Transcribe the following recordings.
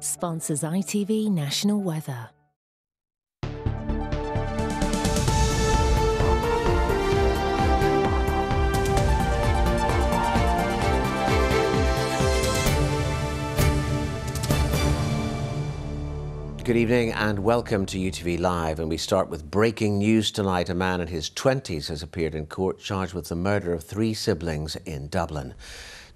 Sponsors ITV National Weather. Good evening and welcome to UTV Live. And we start with breaking news tonight. A man in his 20s has appeared in court charged with the murder of three siblings in Dublin.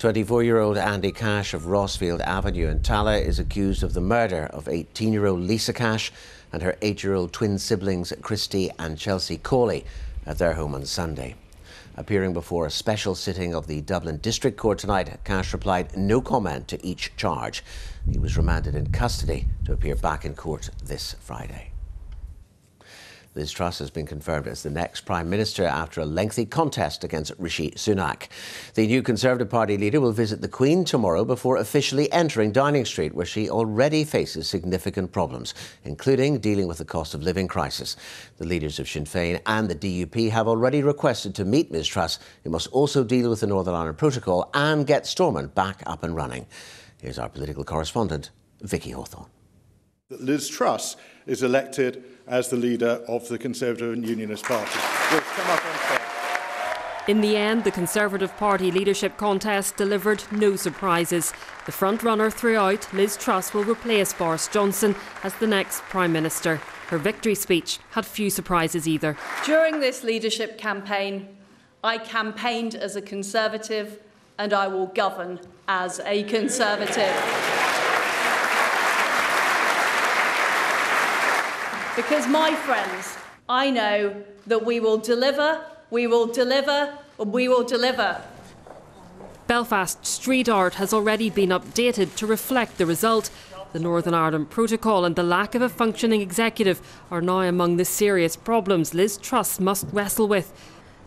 24 year old Andy Cash of Rossfield Avenue in Tallaght is accused of the murder of 18 year old Lisa Cash and her 8 year old twin siblings Christy and Chelsea Cawley at their home on Sunday. Appearing before a special sitting of the Dublin District Court tonight, Cash replied no comment to each charge. He was remanded in custody to appear back in court this Friday. Liz Truss has been confirmed as the next Prime Minister after a lengthy contest against Rishi Sunak. The new Conservative Party leader will visit the Queen tomorrow before officially entering Downing Street, where she already faces significant problems, including dealing with the cost of living crisis. The leaders of Sinn Féin and the DUP have already requested to meet Ms Truss, who must also deal with the Northern Ireland Protocol and get Stormont back up and running. Here's our political correspondent, Vicky Hawthorne. Liz Truss is elected as the leader of the Conservative and Unionist Party. We'll come up on in the end, the Conservative Party leadership contest delivered no surprises. The front-runner throughout, Liz Truss, will replace Boris Johnson as the next Prime Minister. Her victory speech had few surprises either. During this leadership campaign, I campaigned as a Conservative and I will govern as a Conservative. Because, my friends, I know that we will deliver, we will deliver, we will deliver. Belfast street art has already been updated to reflect the result. The Northern Ireland Protocol and the lack of a functioning executive are now among the serious problems Liz Truss must wrestle with.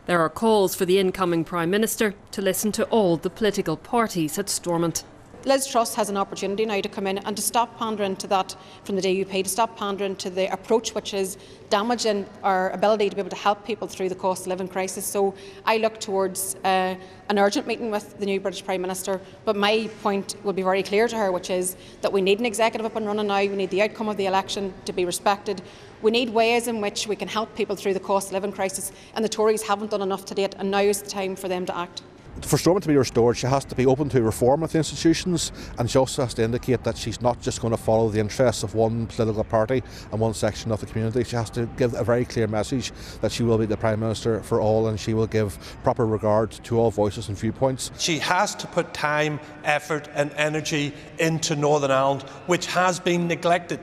There are calls for the incoming Prime Minister to listen to all the political parties at Stormont. Liz Truss has an opportunity now to come in and to stop pandering to that from the DUP, to stop pandering to the approach which is damaging our ability to be able to help people through the cost of living crisis. So I look towards uh, an urgent meeting with the new British Prime Minister. But my point will be very clear to her, which is that we need an executive up and running now. We need the outcome of the election to be respected. We need ways in which we can help people through the cost of living crisis, and the Tories haven't done enough to date, and now is the time for them to act for Stormont to be restored, she has to be open to reform of the institutions and she also has to indicate that she's not just going to follow the interests of one political party and one section of the community. She has to give a very clear message that she will be the Prime Minister for all and she will give proper regard to all voices and viewpoints. She has to put time, effort, and energy into Northern Ireland, which has been neglected.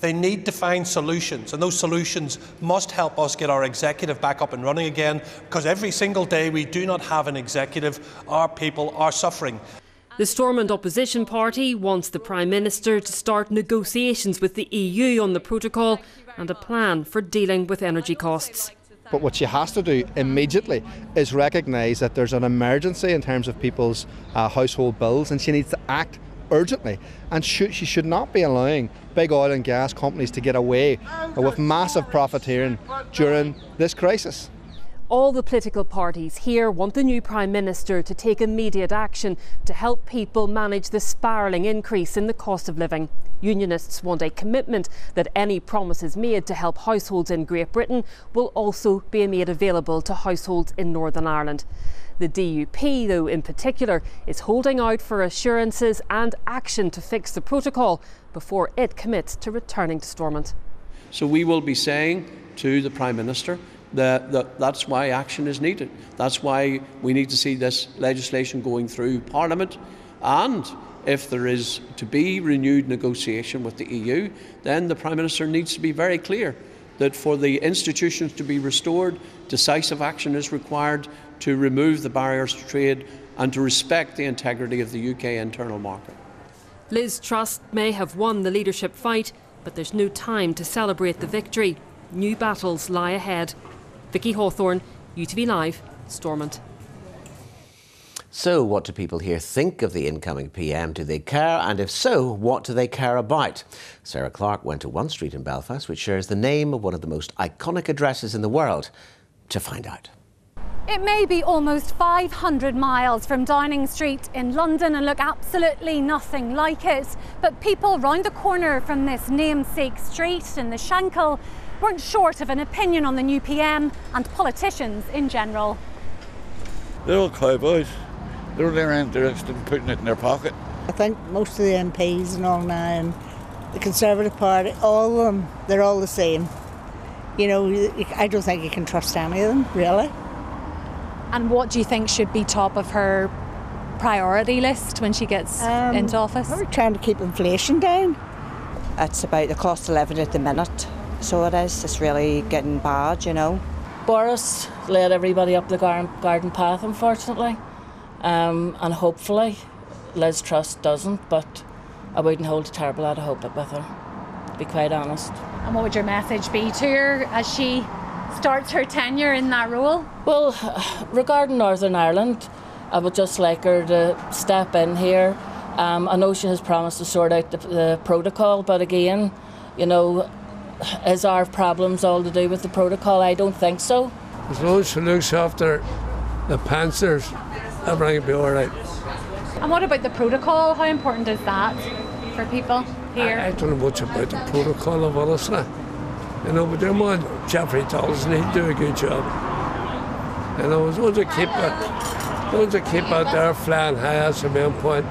They need to find solutions, and those solutions must help us get our executive back up and running again, because every single day we do not have an executive, our people are suffering. The Stormont opposition party wants the Prime Minister to start negotiations with the EU on the protocol and a plan for dealing with energy costs. But what she has to do immediately is recognise that there's an emergency in terms of people's uh, household bills and she needs to act urgently. And should, she should not be allowing big oil and gas companies to get away with massive profiteering during this crisis. All the political parties here want the new Prime Minister to take immediate action to help people manage the spiralling increase in the cost of living. Unionists want a commitment that any promises made to help households in Great Britain will also be made available to households in Northern Ireland. The DUP, though, in particular, is holding out for assurances and action to fix the protocol before it commits to returning to Stormont. So we will be saying to the Prime Minister that, that that's why action is needed. That's why we need to see this legislation going through Parliament. And if there is to be renewed negotiation with the EU, then the Prime Minister needs to be very clear that for the institutions to be restored, decisive action is required to remove the barriers to trade and to respect the integrity of the UK internal market. Liz Truss may have won the leadership fight, but there's no time to celebrate the victory. New battles lie ahead. Vicky Hawthorne, UTV Live, Stormont. So, what do people here think of the incoming PM? Do they care? And if so, what do they care about? Sarah Clark went to one street in Belfast, which shares the name of one of the most iconic addresses in the world, to find out. It may be almost 500 miles from Downing Street in London and look absolutely nothing like it, but people round the corner from this namesake street in the Shankill weren't short of an opinion on the new PM and politicians in general. They're all cowboys. They're only around interested in putting it in their pocket. I think most of the MPs and all now, and the Conservative Party, all of them, they're all the same. You know, I don't think you can trust any of them, really. And what do you think should be top of her priority list when she gets Um, into office? We're trying to keep inflation down. It's about the cost of living at the minute. So it is. It's really getting bad, you know. Boris led everybody up the gar- garden path, unfortunately. Um, and hopefully Liz Truss doesn't, but I wouldn't hold a terrible lot of hope with her, to be quite honest. And what would your message be to her as she starts her tenure in that role? Well, regarding Northern Ireland, I would just like her to step in here. Um, I know she has promised to sort out the, the protocol, but again, you know, is our problems all to do with the protocol? I don't think so. As long as she looks after the panthers, everything will be all right. And what about the protocol? How important is that for people here? I, I don't know much about the protocol of honestly. You know, but them one, Jeffrey Donaldson, he'd do a good job. You know, as long as they keep it, as long as they keep out there flying high as the main point,